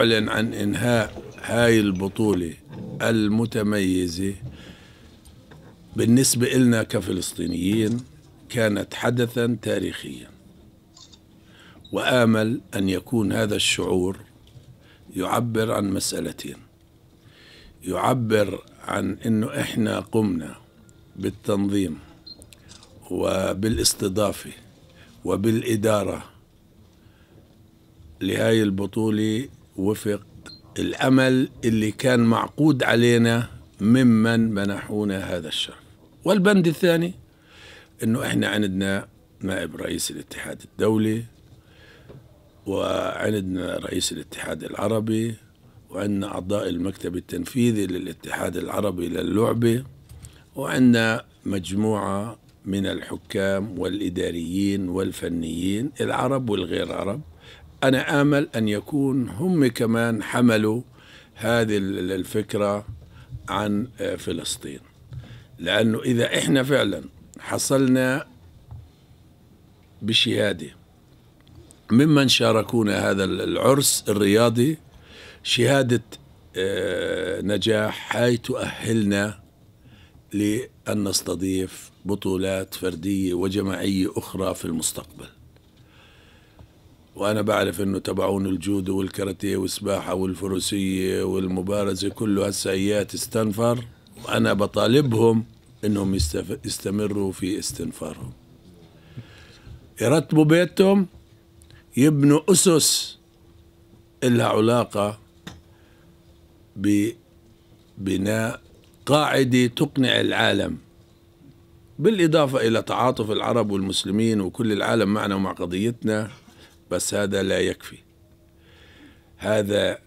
تعلن عن إنهاء هاي البطولة المتميزة. بالنسبة إلنا كفلسطينيين كانت حدثا تاريخيا وآمل أن يكون هذا الشعور يعبر عن مسألتين. يعبر عن أنه إحنا قمنا بالتنظيم وبالاستضافة وبالإدارة لهاي البطولة وفق الأمل اللي كان معقود علينا ممن منحونا هذا الشرف. والبند الثاني أنه إحنا عندنا نائب رئيس الاتحاد الدولي وعندنا رئيس الاتحاد العربي وعندنا أعضاء المكتب التنفيذي للاتحاد العربي للعبة وعندنا مجموعة من الحكام والإداريين والفنيين العرب والغير عرب. أنا آمل أن يكون هم كمان حملوا هذه الفكرة عن فلسطين. لأنه إذا إحنا فعلا حصلنا بشهادة ممن شاركونا هذا العرس الرياضي شهادة نجاح هاي تؤهلنا لأن نستضيف بطولات فردية وجماعية أخرى في المستقبل. وأنا بعرف أنه تبعون الجودو والكاراتيه والسباحة والفروسية والمبارزة كله هسه إيات استنفر وأنا بطالبهم أنهم يستمروا في استنفارهم. يرتبوا بيتهم يبنوا أسس إلها علاقة ببناء قاعدة تقنع العالم. بالإضافة إلى تعاطف العرب والمسلمين وكل العالم معنا ومع قضيتنا. بس هذا لا يكفي. هذا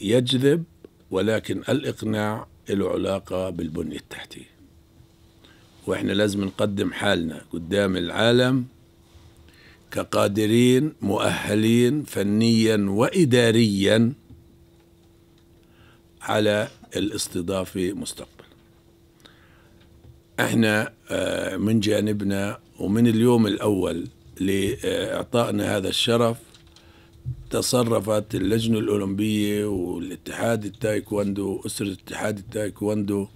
يجذب ولكن الإقناع له علاقة بالبنية التحتية. وإحنا لازم نقدم حالنا قدام العالم كقادرين مؤهلين فنيا وإداريا على الاستضافة مستقبلا. إحنا من جانبنا ومن اليوم الأول لإعطائنا هذا الشرف تصرفت اللجنة الأولمبية والاتحاد التايكوندو أسرة اتحاد التايكوندو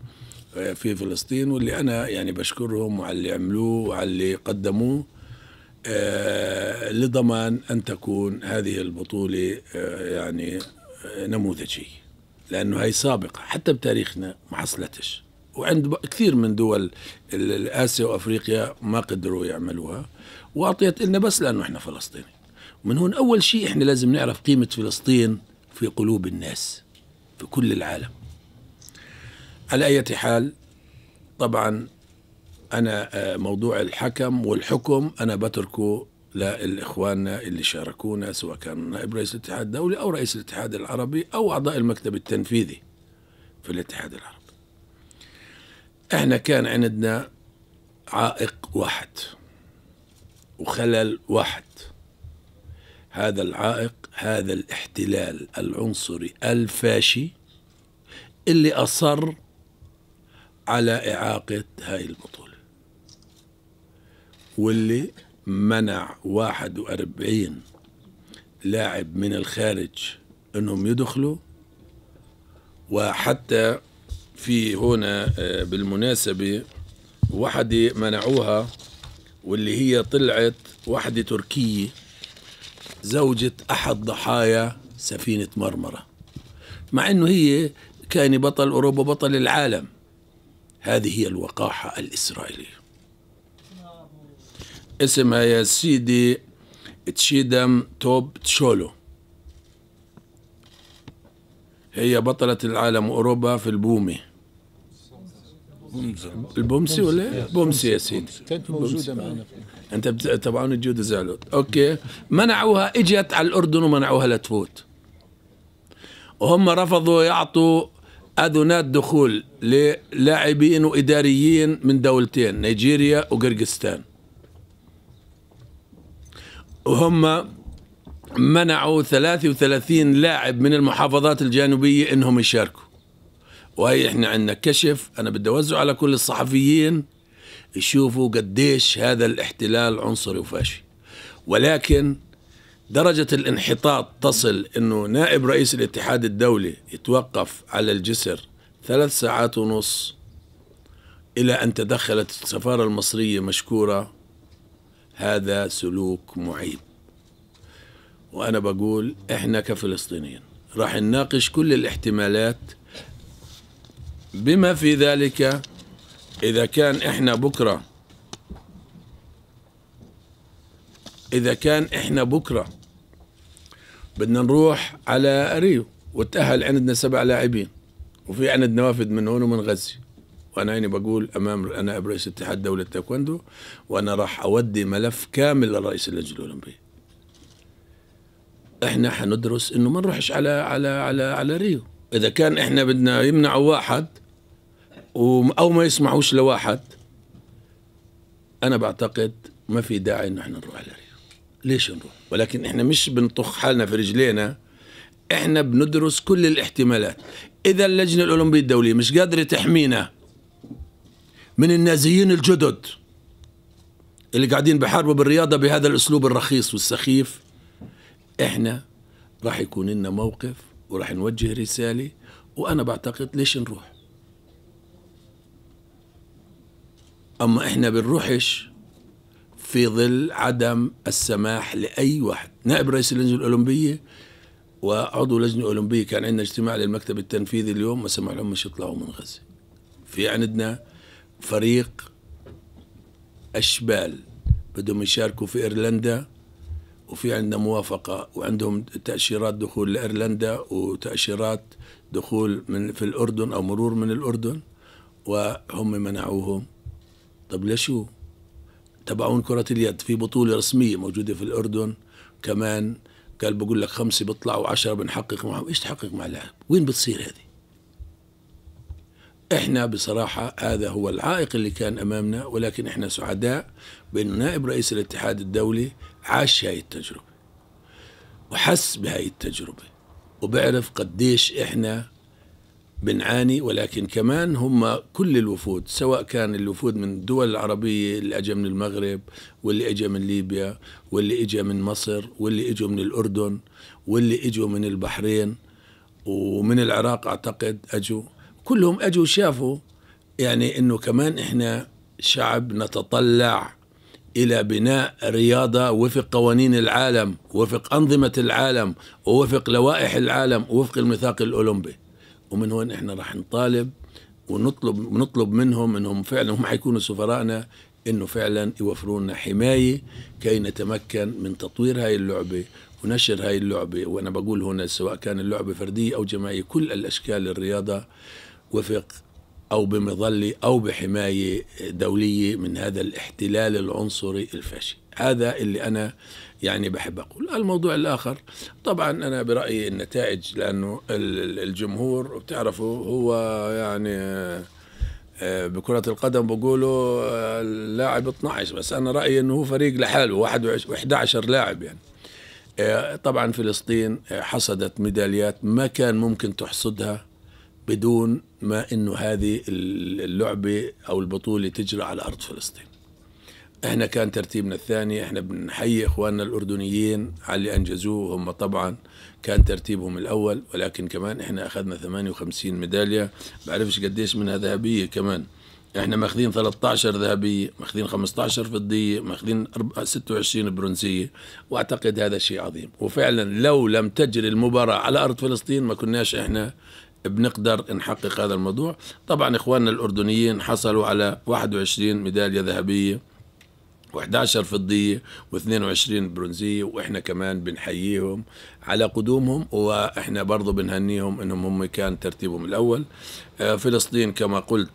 في فلسطين واللي أنا يعني بشكرهم على اللي عملوه وعلى اللي قدموه لضمان أن تكون هذه البطولة يعني نموذجية لأنه هي سابقة حتى بتاريخنا ما حصلتش وعند كثير من دول آسيا وأفريقيا ما قدروا يعملوها. وأعطيت لنا بس لأنه إحنا فلسطيني. من هون أول شيء إحنا لازم نعرف قيمة فلسطين في قلوب الناس في كل العالم. على أي حال طبعا أنا موضوع الحكم والحكم أنا بتركه لإخواننا اللي شاركونا سواء كان نائب رئيس الاتحاد الدولي أو رئيس الاتحاد العربي أو أعضاء المكتب التنفيذي في الاتحاد العربي. إحنا كان عندنا عائق واحد. وخلل واحد. هذا العائق هذا الاحتلال العنصري الفاشي اللي أصر على إعاقة هاي البطولة واللي منع 41 لاعب من الخارج إنهم يدخلوا وحتى في هنا بالمناسبة وحدة منعوها واللي هي طلعت وحدة تركية زوجة أحد ضحايا سفينة مرمرة. مع أنه هي كان بطل أوروبا بطل العالم. هذه هي الوقاحة الإسرائيلية. اسمها يا سيدي تشيدم توب تشولو. هي بطلة العالم أوروبا في البومي البومسي ولا بومسي يا سيدي. كانت موجوده معنا. أنت تبعون الجود زعلوا أوكي. منعوها إجت على الأردن ومنعوها لتفوت وهم رفضوا يعطوا اذونات دخول للاعبين وإداريين من دولتين نيجيريا وقرقستان. وهم منعوا 33 لاعب من المحافظات الجنوبية إنهم يشاركوا. وهي إحنا عندنا كشف. أنا بدي أوزعه على كل الصحفيين يشوفوا قديش هذا الاحتلال عنصري وفاشي. ولكن درجة الانحطاط تصل إنه نائب رئيس الاتحاد الدولي يتوقف على الجسر ثلاث ساعات ونص إلى أن تدخلت السفارة المصرية مشكورة. هذا سلوك معيب. وأنا بقول إحنا كفلسطينيين راح نناقش كل الاحتمالات بما في ذلك إذا كان إحنا بكرة. إذا كان إحنا بكرة. بدنا نروح على ريو وتأهل عندنا سبع لاعبين. وفي عندنا وافد من هون ومن غزة. وأنا هيني بقول أمام أنا رئيس اتحاد دولة تايكوندو وأنا راح أودي ملف كامل لرئيس اللجنة الأولمبية. إحنا حندرس إنه ما نروحش على على على على ريو. إذا كان إحنا بدنا يمنعوا واحد أو ما يسمعوش لواحد أنا بعتقد ما في داعي إنه إحنا نروح على ريو. ليش نروح؟ ولكن إحنا مش بنطخ حالنا في رجلينا إحنا بندرس كل الاحتمالات. إذا اللجنة الأولمبية الدولية مش قادرة تحمينا من النازيين الجدد اللي قاعدين بحاربوا بالرياضه بهذا الأسلوب الرخيص والسخيف إحنا راح يكون لنا موقف وراح نوجه رسالة وأنا بعتقد ليش نروح؟ أما إحنا بنروحش في ظل عدم السماح لأي واحد. نائب رئيس اللجنة الأولمبية وعضو لجنه اولمبيه كان عندنا اجتماع للمكتب التنفيذي اليوم ما سمح لهم مش يطلعوا من غزة. في عندنا فريق أشبال بدهم يشاركوا في إيرلندا وفي عندنا موافقة وعندهم تأشيرات دخول لإيرلندا وتأشيرات دخول من في الأردن أو مرور من الأردن وهم منعوهم. طب ليش تبعون كرة اليد في بطولة رسمية موجودة في الأردن كمان قال بقول لك خمسة بيطلعوا عشرة بنحقق معهم. إيش تحقق مع اللاعب؟ وين بتصير هذه؟ إحنا بصراحة هذا هو العائق اللي كان أمامنا ولكن إحنا سعداء بأن نائب رئيس الاتحاد الدولي عاش هاي التجربة وحس بهاي التجربة وبعرف قديش إحنا بنعاني ولكن كمان هم كل الوفود سواء كان الوفود من الدول العربية اللي اجى من المغرب واللي اجى من ليبيا واللي اجى من مصر واللي إجوا من الأردن واللي إجوا من البحرين ومن العراق أعتقد أجوا كلهم أجوا شافوا يعني إنه كمان إحنا شعب نتطلع إلى بناء رياضة وفق قوانين العالم وفق أنظمة العالم ووفق لوائح العالم ووفق الميثاق الأولمبي. ومن هون إحنا راح نطالب ونطلب نطلب منهم إنهم فعلا هم حيكونوا سفرائنا إنه فعلا يوفروا لنا حماية كي نتمكن من تطوير هاي اللعبة ونشر هاي اللعبة. وأنا بقول هنا سواء كان اللعبة فردية أو جماعية كل الأشكال الرياضة وفق أو بمظلة أو بحماية دولية من هذا الاحتلال العنصري الفاشي. هذا اللي أنا يعني بحب أقول. الموضوع الآخر طبعا أنا برأيي النتائج لأنه الجمهور بتعرفوا هو يعني آه، بكرة القدم بقولوا آه، اللاعب 12 بس أنا رأيي أنه هو فريق لحاله 11 لاعب يعني. آه، طبعا فلسطين حصدت ميداليات ما كان ممكن تحصدها بدون ما إنه هذه اللعبة أو البطولة تجرى على أرض فلسطين. إحنا كان ترتيبنا الثاني إحنا بنحيي إخواننا الأردنيين على اللي انجزوه هم طبعا كان ترتيبهم الأول ولكن كمان إحنا أخذنا 58 ميدالية. بعرفش قديش منها ذهبية كمان. إحنا ماخذين 13 ذهبية ماخذين 15 فضية ماخذين 26 برونزية. وأعتقد هذا شيء عظيم. وفعلا لو لم تجري المباراة على أرض فلسطين ما كناش إحنا بنقدر نحقق هذا الموضوع. طبعا إخواننا الأردنيين حصلوا على 21 ميدالية ذهبية و11 فضية و22 برونزية وإحنا كمان بنحييهم على قدومهم وإحنا برضو بنهنيهم إنهم هم كان ترتيبهم الأول. آه، فلسطين كما قلت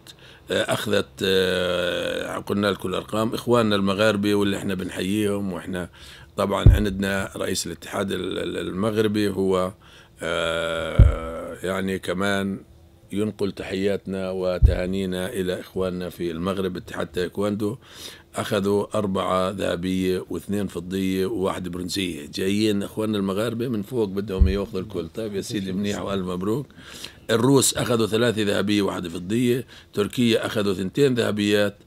آه، أخذت آه، قلنا لكم الأرقام إخواننا المغاربة واللي إحنا بنحييهم وإحنا طبعا عندنا رئيس الاتحاد المغربي هو يعني كمان ينقل تحياتنا وتهانينا إلى إخواننا في المغرب اتحاد تايكواندو أخذوا أربعة ذهبية واثنين فضية وواحدة برونزية جايين إخواننا المغاربة من فوق بدهم يأخذوا الكل. طيب يا سيدي منيح وألف مبروك. الروس أخذوا ثلاثة ذهبية وواحدة فضية. تركيا أخذوا ثنتين ذهبيات.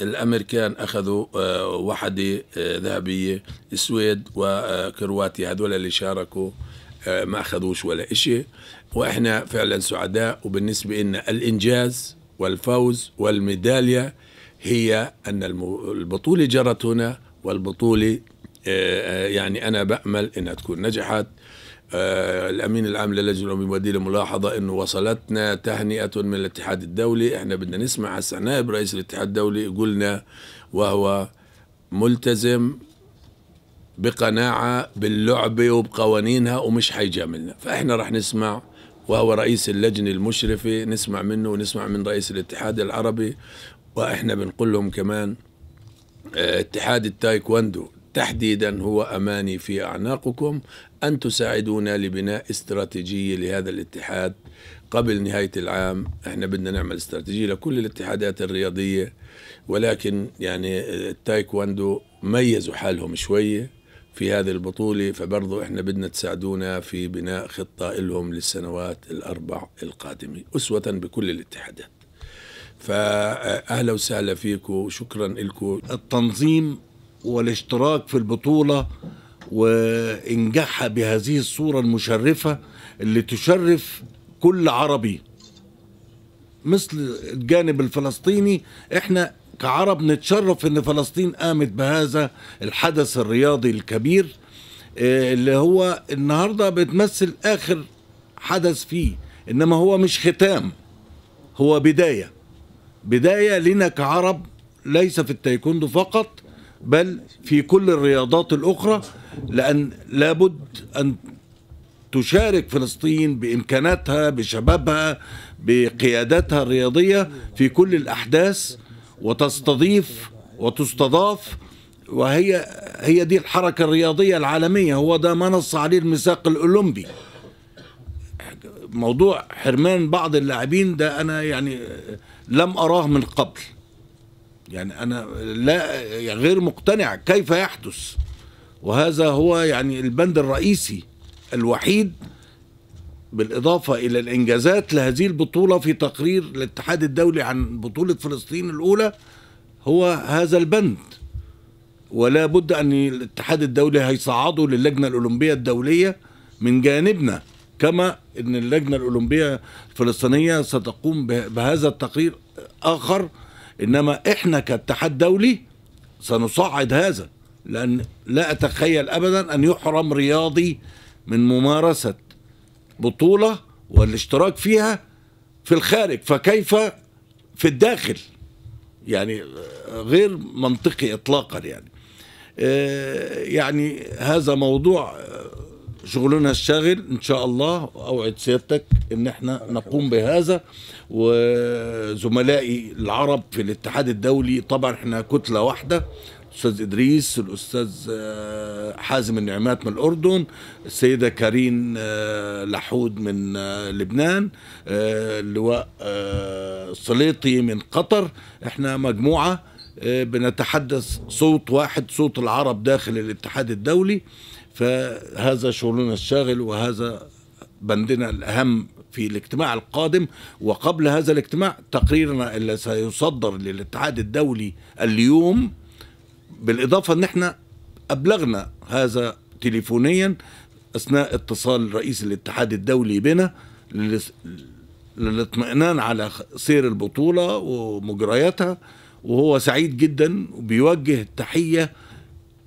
الأمريكان أخذوا آه، وحدة آه، ذهبية. السويد وكرواتيا هذول اللي شاركوا ما أخذوش ولا إشي. وإحنا فعلا سعداء. وبالنسبة لنا الإنجاز والفوز والميدالية هي أن البطولة جرت هنا والبطولة يعني أنا بأمل إنها تكون نجحت. آه الأمين العام للجنة الأولمبية مودي ملاحظه إنه وصلتنا تهنئة من الاتحاد الدولي. إحنا بدنا نسمع هسه نائب رئيس الاتحاد الدولي قلنا وهو ملتزم بقناعة باللعبه وبقوانينها ومش حيجاملنا فإحنا رح نسمع وهو رئيس اللجنة المشرفة نسمع منه ونسمع من رئيس الاتحاد العربي وإحنا بنقول لهم كمان آه، اتحاد التايكواندو تحديدا هو أماني في أعناقكم أن تساعدونا لبناء استراتيجية لهذا الاتحاد قبل نهاية العام. إحنا بدنا نعمل استراتيجية لكل الاتحادات الرياضية ولكن يعني التايكواندو ميزوا حالهم شوية. في هذه البطولة فبرضو إحنا بدنا تساعدونا في بناء خطة لهم للسنوات الأربع القادمة أسوة بكل الاتحادات. فأهلا وسهلا فيكم وشكرا لكم. التنظيم والاشتراك في البطولة وإنجاحها بهذه الصورة المشرفة اللي تشرف كل عربي. مثل الجانب الفلسطيني إحنا كعرب نتشرف إن فلسطين قامت بهذا الحدث الرياضي الكبير آه، اللي هو النهارده بتمثل آخر حدث فيه إنما هو مش ختام هو بداية. بداية لنا كعرب ليس في التايكوندو فقط بل في كل الرياضات الأخرى لأن لابد أن تشارك فلسطين بإمكاناتها بشبابها بقياداتها الرياضية في كل الأحداث. وتستضيف وتستضاف وهي هي دي الحركة الرياضية العالمية. هو ده ما نص عليه الميثاق الأولمبي. موضوع حرمان بعض اللاعبين ده أنا يعني لم أراه من قبل. يعني أنا لا يعني غير مقتنع كيف يحدث. وهذا هو يعني البند الرئيسي الوحيد بالإضافة إلى الإنجازات لهذه البطولة في تقرير الاتحاد الدولي عن بطولة فلسطين الأولى هو هذا البند. ولا بد أن الاتحاد الدولي هيصعده للجنة الأولمبية الدولية من جانبنا كما أن اللجنة الأولمبية الفلسطينية ستقوم بهذا التقرير آخر. إنما إحنا كاتحاد دولي سنصعد هذا لأن لا أتخيل ابدا أن يحرم رياضي من ممارسة بطولة والاشتراك فيها في الخارج فكيف في الداخل؟ يعني غير منطقي اطلاقا يعني. آه، يعني هذا موضوع شغلنا الشاغل إن شاء الله أوعد سيادتك إن إحنا نقوم بهذا. وزملائي العرب في الاتحاد الدولي طبعا إحنا كتلة واحدة الاستاذ إدريس الأستاذ آه، حازم النعمات من الأردن السيدة كارين آه، لحود من آه، لبنان اللواء السليطي من قطر. إحنا مجموعة بنتحدث صوت واحد صوت العرب داخل الاتحاد الدولي. فهذا شغلنا الشاغل وهذا بندنا الأهم في الاجتماع القادم. وقبل هذا الاجتماع تقريرنا اللي سيصدر للاتحاد الدولي اليوم بالإضافة أن إحنا أبلغنا هذا تليفونيا أثناء اتصال رئيس الاتحاد الدولي بنا للاطمئنان على سير البطولة ومجرياتها وهو سعيد جدا وبيوجه التحية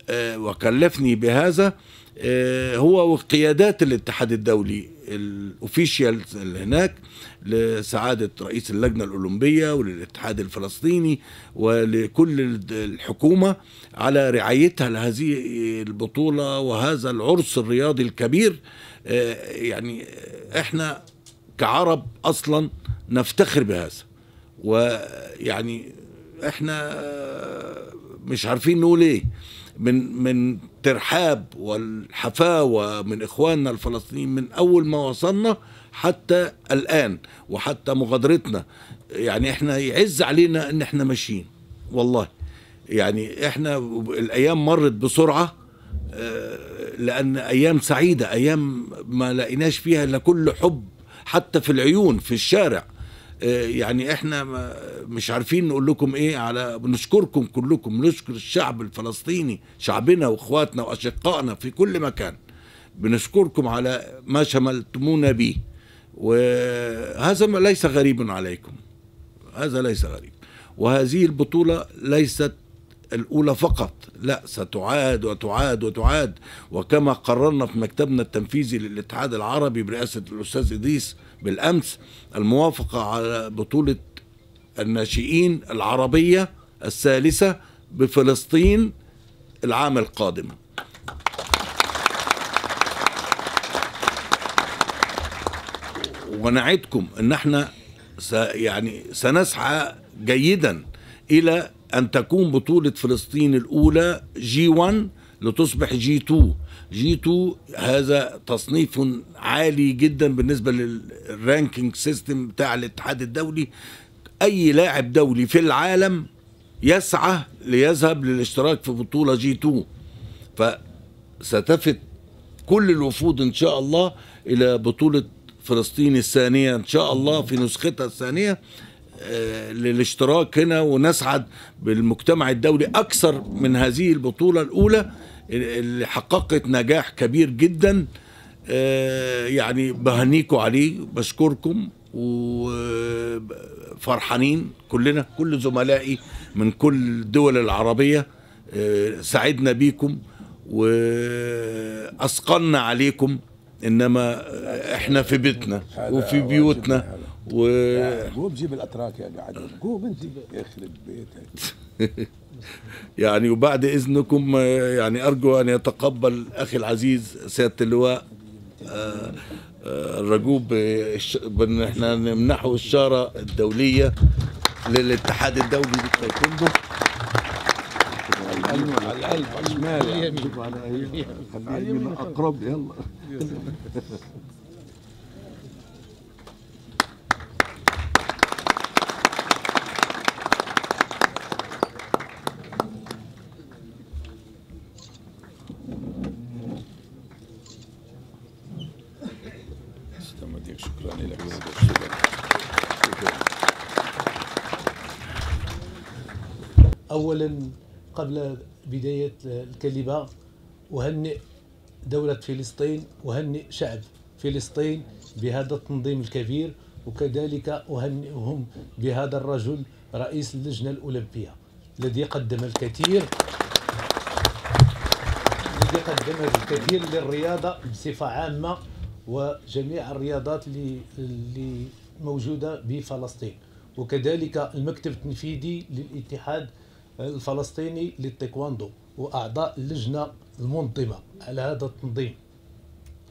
آه، وكلفني بهذا آه، هو وقيادات الاتحاد الدولي. الاوفيشيالز اللي هناك لسعادة رئيس اللجنة الأولمبية وللاتحاد الفلسطيني ولكل الحكومة على رعايتها لهذه البطولة وهذا العرس الرياضي الكبير. آه، يعني إحنا كعرب أصلا نفتخر بهذا. ويعني إحنا مش عارفين نقول إيه. من من ترحاب والحفاوة من إخواننا الفلسطينيين من أول ما وصلنا حتى الآن وحتى مغادرتنا. يعني إحنا يعز علينا إن إحنا ماشيين والله. يعني إحنا الأيام مرت بسرعة آه، لأن أيام سعيدة أيام ما لقيناش فيها إلا كل حب حتى في العيون في الشارع. يعني إحنا مش عارفين نقول لكم إيه على بنشكركم كلكم بنشكر الشعب الفلسطيني شعبنا واخواتنا واشقائنا في كل مكان. بنشكركم على ما شملتمونا به. وهذا ليس غريب عليكم. هذا ليس غريب. وهذه البطولة ليست الأولى فقط. لا ستعاد وتعاد وتعاد. وكما قررنا في مكتبنا التنفيذي للاتحاد العربي برئاسة الأستاذ إدريس بالأمس الموافقة على بطولة الناشئين العربية الثالثة بفلسطين العام القادم. ونعدكم إن إحنا س يعني سنسعى جيدا إلى أن تكون بطولة فلسطين الأولى G 1 لتصبح G 2 G 2 هذا تصنيف عالي جدا بالنسبة لل ranking system بتاع الاتحاد الدولي. أي لاعب دولي في العالم يسعى ليذهب للاشتراك في بطولة G 2 فستفت كل الوفود إن شاء الله إلى بطولة فلسطين الثانية إن شاء الله في نسختها الثانية. آه، للاشتراك هنا ونسعد بالمجتمع الدولي أكثر من هذه البطولة الأولى اللي حققت نجاح كبير جدا. آه، يعني بهنيكم عليه بشكركم وفرحانين كلنا كل زملائي من كل الدول العربية. آه، سعدنا بيكم وأثقلنا عليكم إنما إحنا في بيتنا وفي بيوتنا. و قوم جيب الأتراك يا قاعد قوم انت يخرب بيتك يعني وبعد إذنكم يعني أرجو أن يتقبل أخي العزيز سيادة اللواء آه، آه، الرجوب بالش- بأن إحنا نمنحه الشارة الدولية للاتحاد الدولي للتايكوندو على القلب على الشمال يعني. خلينا اقرب يلا. شكرا لك. اولا قبل بداية الكلمة اهنئ دولة فلسطين اهنئ شعب فلسطين بهذا التنظيم الكبير وكذلك أهنئهم بهذا الرجل رئيس اللجنة الأولمبية الذي قدم الكثير الذي قدم الكثير للرياضة بصفة عامة. وجميع الرياضات اللي اللي موجودة بفلسطين. وكذلك المكتب التنفيذي للاتحاد الفلسطيني للتايكواندو وأعضاء اللجنة المنظمة على هذا التنظيم.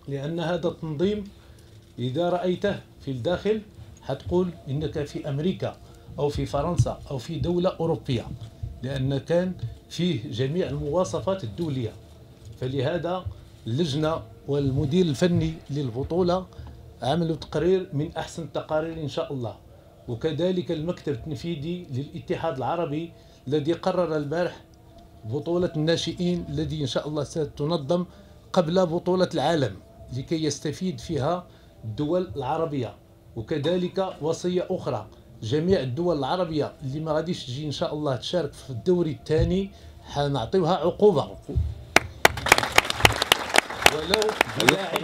لأن هذا التنظيم إذا رأيته في الداخل حتقول إنك في أمريكا أو في فرنسا أو في دولة أوروبية لأن كان فيه جميع المواصفات الدولية. فلهذا اللجنة والمدير الفني للبطولة عملوا تقرير من أحسن التقارير إن شاء الله. وكذلك المكتب التنفيذي للاتحاد العربي الذي قرر البارح بطولة الناشئين الذي إن شاء الله ستنظم قبل بطولة العالم لكي يستفيد فيها الدول العربية. وكذلك وصية أخرى جميع الدول العربية اللي ما غاديش تجي إن شاء الله تشارك في الدوري الثاني حنعطيوها عقوبة. واحد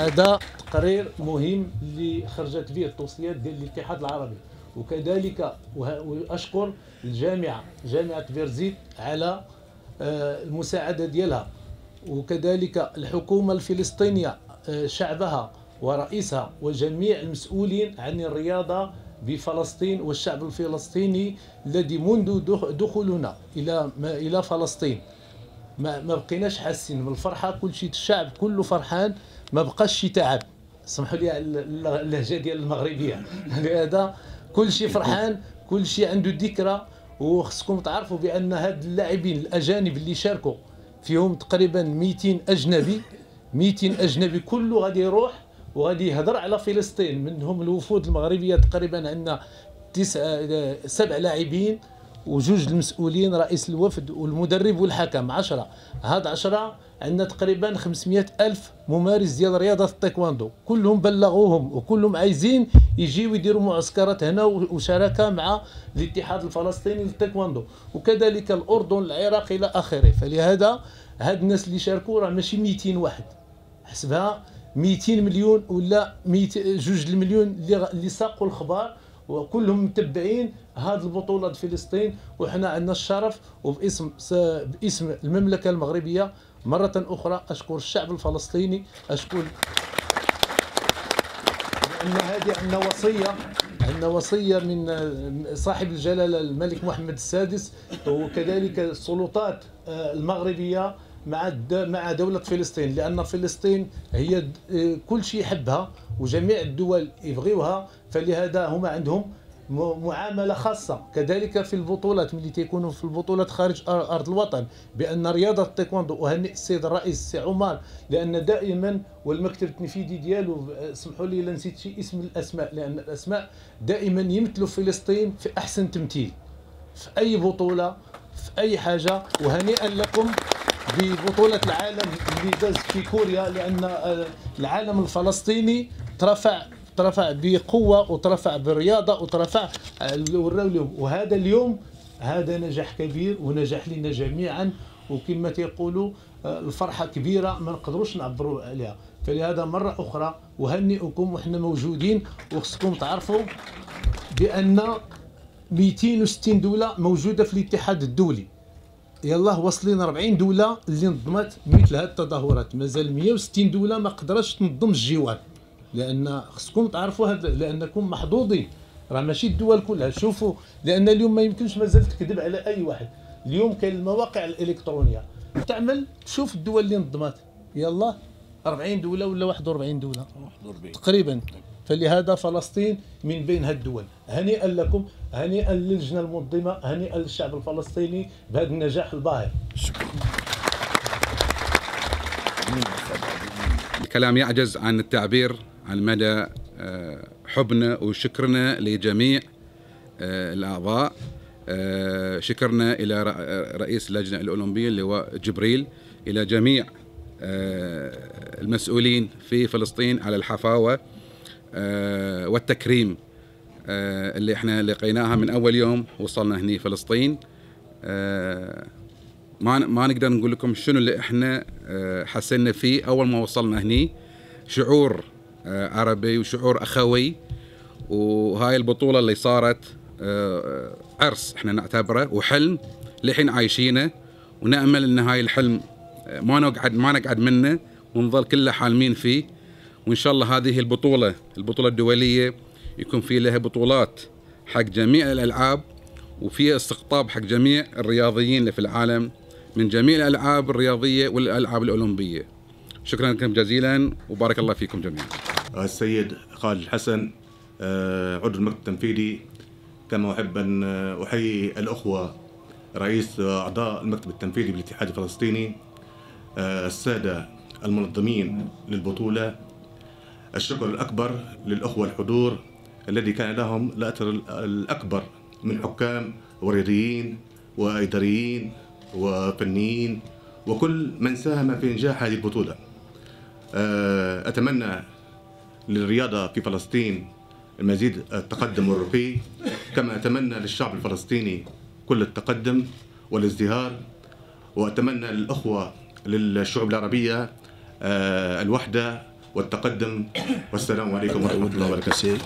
هذا تقرير مهم اللي خرجت به التوصيات ديال الاتحاد العربي. وكذلك وأشكر الجامعة جامعة بيرزيت على آه، المساعدة ديالها. وكذلك الحكومة الفلسطينية آه، شعبها ورئيسها وجميع المسؤولين عن الرياضة بفلسطين والشعب الفلسطيني الذي منذ دخ- دخولنا إلى إلى فلسطين. ما ما بقيناش حاسين من الفرحه كل شيء الشعب كله فرحان ما بقاش شي تعب. سمحوا لي اللهجة ديال المغربية. لهذا كل شيء فرحان كل شيء عنده ذكرى. وخصكم تعرفوا بأن هاد اللاعبين الأجانب اللي شاركوا فيهم تقريبا 200 أجنبي 200 أجنبي كله غادي يروح وغادي يهضر على فلسطين. منهم الوفود المغربية تقريبا عندنا تسعة سبع لاعبين. وجوج المسؤولين رئيس الوفد والمدرب والحكم عشرة. هاد عشرة عندنا تقريبا 500 ألف ممارس ديال رياضة التايكواندو. كلهم بلغوهم وكلهم عايزين يجيو يديروا معسكرات هنا وشراكة مع الاتحاد الفلسطيني للتايكواندو. وكذلك الأردن العراق إلى آخره. فلهذا هاد الناس اللي شاركوا راه ماشي 200 واحد. حسبها 200 مليون ولا 200 جوج المليون اللي اللي ساقوا الخبر وكلهم متبعين هذه البطولة فلسطين وحنا عندنا الشرف وباسم باسم المملكة المغربية مرة أخرى أشكر الشعب الفلسطيني أشكر لأن هذه عندنا وصية عندنا وصية من صاحب الجلالة الملك محمد السادس وكذلك السلطات آه، المغربية مع مع دولة فلسطين لأن فلسطين هي كل شيء يحبها. وجميع الدول يبغيوها فلهذا هما عندهم معاملة خاصة. كذلك في البطولات ملي تيكونوا في البطولات خارج أرض الوطن بأن رياضة التايكوندو اهنئ السيد الرئيس سي عمر لأن دائما والمكتب التنفيذي ديالو اسمحوا لي لا نسيت شي اسم الأسماء لأن الأسماء دائما يمثلوا فلسطين في أحسن تمثيل. في أي بطولة في أي حاجة وهنيئا لكم ببطولة العالم اللي داز في كوريا لأن آه، العالم الفلسطيني ترفع ترفع بقوة وترفع بالرياضة وترفع وهذا اليوم هذا نجاح كبير ونجاح لنا جميعا. وكما تيقولوا آه، الفرحة كبيرة ما نقدروش نعبروا عليها. فلهذا مرة أخرى أهنئكم وإحنا موجودين. وخصكم تعرفوا بأن 260 دولة موجودة في الاتحاد الدولي. يلا وصلين 40 دولة اللي نظمت مثل هذه التظاهرات. مازال 160 دولة ما قدرتش تنظم الجوار. لأن خصكم تعرفوا هذا لأنكم محظوظين. راه ماشي الدول كلها شوفوا لأن اليوم ما يمكنش مازال تكذب على أي واحد. اليوم كاين المواقع الإلكترونية. تعمل تشوف الدول اللي نظمت يلا 40 دولة ولا 41 دولة؟ 41 تقريبا. فلهذا فلسطين من بين هالدول هنيئا لكم هنيئا للجنة المنظمة هنيئا للشعب الفلسطيني بهذا النجاح الباهر شكرا. الكلام يعجز عن التعبير. عن مدى آه، حبنا وشكرنا لجميع آه، الأعضاء. آه، شكرنا إلى رئيس اللجنة الأولمبية اللي هو جبريل إلى جميع المسؤولين في فلسطين على الحفاوة والتكريم اللي إحنا لقيناها من أول يوم وصلنا هني فلسطين. ما ما نقدر نقول لكم شنو اللي إحنا حسينا فيه أول ما وصلنا هني. شعور عربي وشعور أخوي. وهاي البطولة اللي صارت آه، عرس إحنا نعتبره وحلم لحين عايشينه. ونأمل إن هاي الحلم آه، ما نقعد ما نقعد منه ونظل كله حالمين فيه. وإن شاء الله هذه البطولة البطولة الدولية يكون في لها بطولات حق جميع الألعاب وفيها استقطاب حق جميع الرياضيين اللي في العالم من جميع الألعاب الرياضية والألعاب الأولمبية. شكرا لكم جزيلا وبارك الله فيكم جميعا. السيد خالد الحسن آه، عضو المكتب التنفيذي. كما أحب أن أحيي الأخوة رئيس أعضاء المكتب التنفيذي بالاتحاد الفلسطيني آه، السادة المنظمين للبطولة. الشكر الأكبر للأخوة الحضور الذي كان لهم الأثر الأكبر من حكام ورياضيين وإداريين وفنيين وكل من ساهم في إنجاح هذه البطولة. آه، أتمنى للرياضة في فلسطين. المزيد التقدم والرقي كما أتمنى للشعب الفلسطيني كل التقدم والازدهار. وأتمنى للأخوة للشعوب العربية آه، الوحدة والتقدم. والسلام عليكم ورحمة الله وبركاته.